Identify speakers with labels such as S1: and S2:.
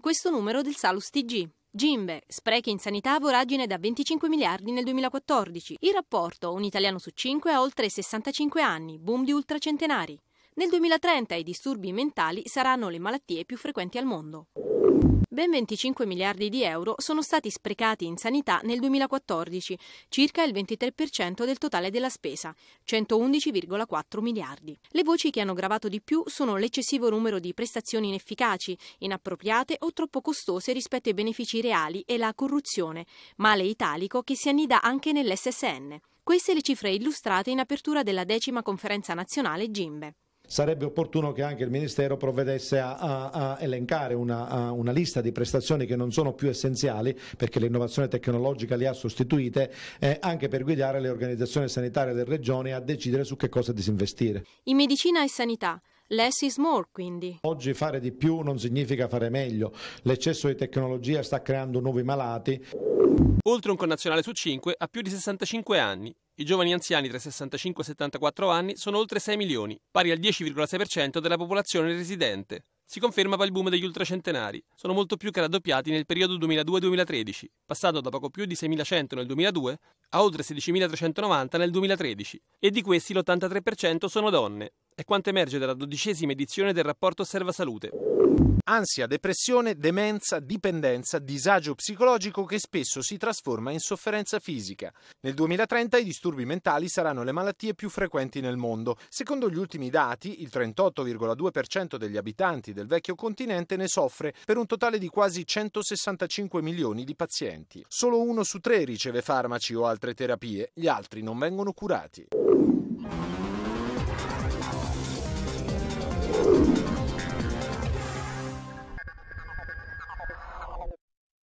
S1: questo numero del Salus TG. Gimbe, sprechi in sanità voragine da 25 miliardi nel 2014. Il rapporto, un italiano su 5 ha oltre 65 anni, boom di ultracentenari. Nel 2030 i disturbi mentali saranno le malattie più frequenti al mondo. Ben 25 miliardi di euro sono stati sprecati in sanità nel 2014, circa il 23% del totale della spesa, 111,4 miliardi. Le voci che hanno gravato di più sono l'eccessivo numero di prestazioni inefficaci, inappropriate o troppo costose rispetto ai benefici reali e la corruzione, male italico che si annida anche nell'SSN. Queste le cifre illustrate in apertura della decima conferenza nazionale Gimbe
S2: sarebbe opportuno che anche il Ministero provvedesse a, a, a elencare una, a una, lista di prestazioni che non sono più essenziali, perché l'innovazione tecnologica li ha sostituite, eh, anche per guidare le organizzazioni sanitarie delle regioni a decidere su che cosa disinvestire.
S1: In medicina e sanità. Less is more, quindi.
S2: Oggi fare di più non significa fare meglio. L'eccesso di tecnologia sta creando nuovi malati.
S3: Oltre un connazionale su cinque ha più di 65 anni i giovani anziani tra i 65 e i 74 anni sono oltre 6 milioni, pari al 10,6% della popolazione residente. Si conferma poi il boom degli ultracentenari. Sono molto più che raddoppiati nel periodo 2002-2013, passando da poco più di 6.100 nel 2002 a oltre 16.390 nel 2013. E di questi l'83% sono donne. È quanto emerge dalla dodicesima edizione del rapporto Osserva Salute.
S4: Ansia, depressione, demenza, dipendenza, disagio psicologico che spesso si trasforma in sofferenza fisica. Nel 2030 i disturbi mentali saranno le malattie più frequenti nel mondo. Secondo gli ultimi dati, il 38,2% degli abitanti del vecchio continente ne soffre per un totale di quasi 165 milioni di pazienti. Solo uno su tre riceve farmaci o altre terapie, gli altri non vengono curati.